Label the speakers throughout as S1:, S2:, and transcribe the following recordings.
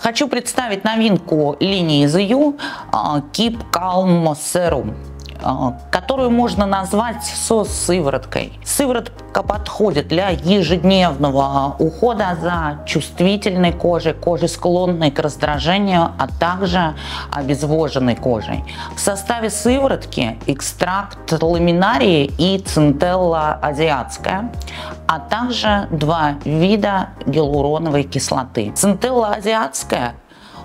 S1: Хочу представить новинку линии The You Keep Calm Serum которую можно назвать со сывороткой. Сыворотка подходит для ежедневного ухода за чувствительной кожей, кожей склонной к раздражению, а также обезвоженной кожей. В составе сыворотки экстракт ламинарии и центелла азиатская, а также два вида гиалуроновой кислоты. Центелла азиатская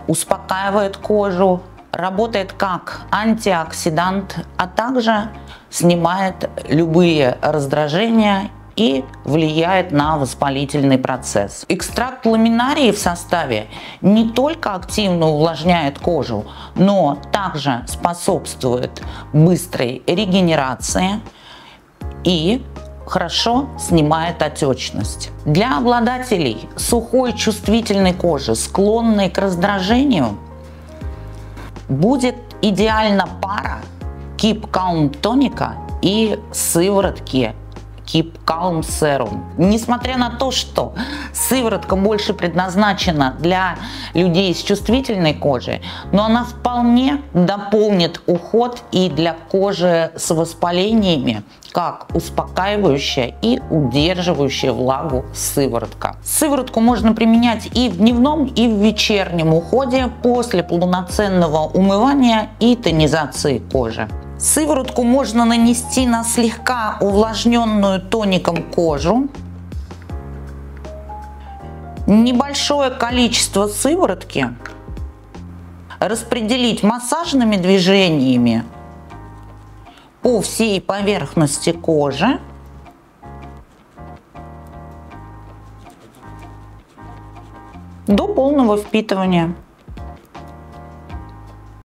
S1: успокаивает кожу, работает как антиоксидант, а также снимает любые раздражения и влияет на воспалительный процесс. Экстракт ламинарии в составе не только активно увлажняет кожу, но также способствует быстрой регенерации и хорошо снимает отечность. Для обладателей сухой чувствительной кожи, склонной к раздражению, будет идеально пара Keep Calm тоника и сыворотки Keep Calm Serum. Несмотря на то, что сыворотка больше предназначена для людей с чувствительной кожей, но она вполне дополнит уход и для кожи с воспалениями, как успокаивающая и удерживающая влагу сыворотка. Сыворотку можно применять и в дневном, и в вечернем уходе после полноценного умывания и тонизации кожи. Сыворотку можно нанести на слегка увлажненную тоником кожу. Небольшое количество сыворотки распределить массажными движениями по всей поверхности кожи. до полного впитывания.